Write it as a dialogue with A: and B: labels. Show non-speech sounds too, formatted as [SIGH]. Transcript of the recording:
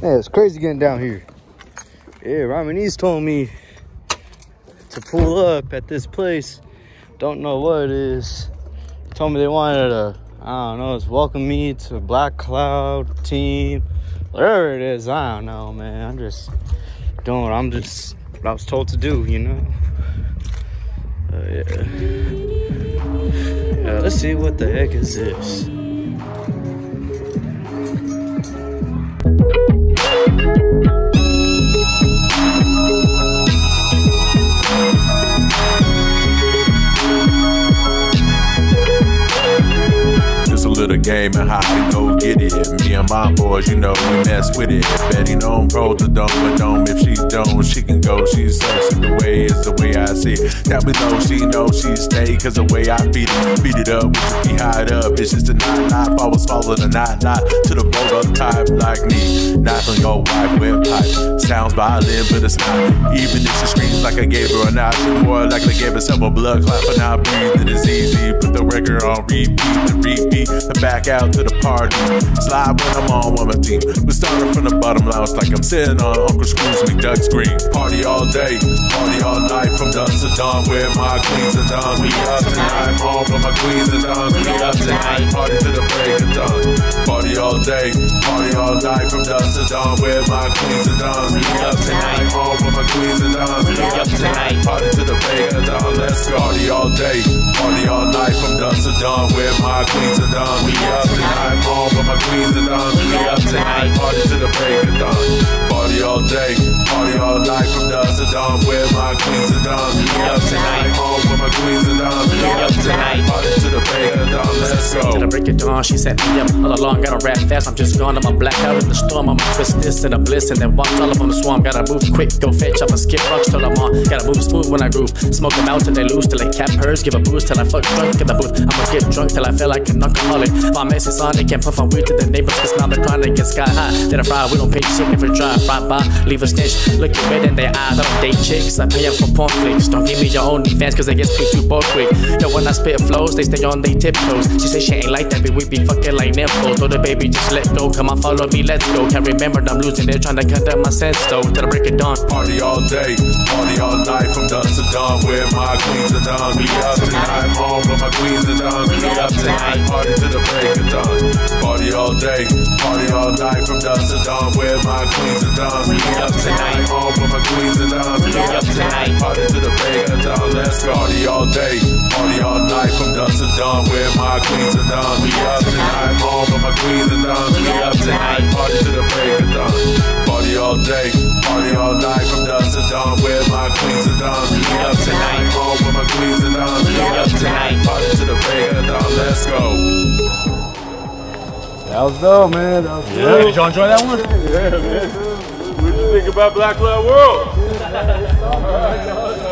A: Yeah, it's crazy getting down here. Yeah, Rhymineze told me to pull up at this place. Don't know what it is. Told me they wanted to, I don't know, it's welcome me to Blacc Cloud team. Whatever it is, I don't know, man. I'm just doing what I'm just what I was told to do, you know. Uh, yeah. yeah. Let's see what the heck is this. Thank you.
B: Little game and how to go get it. Me and my boys, you know, we mess with it. Betty known pro to dome, but. If she don't, she can go. She's sexy the way is the way I see it. That we know she knows she stay, cause the way I feed it, feed it up, we be hide up. It's just a knot, knot, I was following the knot, knot to the boat type like me. Not on your wife, wet pipe. Sounds violent, but it's not. Even if she screams like I gave her a notch, more like I gave herself a blood clot for not breathing. It's easy. Put the record on repeat, the repeat and back out to the party. Slide when I'm on with my team. We started from the bottom, lounge like I'm sitting on Uncle Scrooge McDuck's green. Party all day, party all night from dusk to dawn with my queens and dons. We up tonight, home with my queens and dons. We up tonight, party to the break of dawn. Party all day, party all night from dusk to dawn with my queens and dons. We up tonight, home with my queens and dons. We up tonight, party to the break of dawn. Let's. Party all day, party all night from dusk to dawn with my queens and dons. We up tonight, home with my queens and dons. We up tonight, party to the break of dawn. Party all day, party all night from dusk to dawn with my queens and dons. We up go.
C: To the break it down, she me up all along. Gotta rap fast, I'm just gone. I'm a blackout in the storm. I'ma twist this in a bliss and then walk all of the swarm. Gotta move quick, go fetch up and skip rocks till I'm on. Gotta move smooth when I groove. Smoke them out till they lose, till they cap hers. Give a boost till I fuck drunk in the booth. I'ma get drunk till I feel like an alcoholic. My mess is on, they can't puff on weed to the neighbors, cause now the crime they get sky high. Let it fry, we don't pay shit we drive. Right by, leave a snitch. Looking red in their eyes, I don't date chicks. I pay up for porn flicks. Don't give me your only fans, cause they get paid too both quick. Yo, when I spit flows, they stay on they tiptoes. She say she ain't like that, but we be fucking like nymphos. Told the baby, just let go. Come on, follow me, let's go. Can't remember, I'm losing. They're trying to cut up my sense, though. Till the break of dawn.
B: Party all day, party all night from dusk to dawn with my queens and dons. We up tonight, home with my queens and dons. We up tonight, party to the break of dawn. Party all day, party all night from dusk to dawn with my queens and dons. We up tonight, home with my queens and dons. We up tonight, party to the break of dawn. Let's go. Party all day, party all night from dusk to dawn with my queens and dons. We up tonight, home with my queens and dons. We up tonight, party to the break of dawn. Party all day, party all night from dusk to dawn with my queens and dons. We up tonight, home with my queens and dons. We up tonight, party to the break of dawn. Let's go.
A: That was dope, man. That was
D: Yeah,
A: dope.
D: did y'all enjoy that one?
E: Yeah, man. What do you think about Blacc Cloud World? [LAUGHS]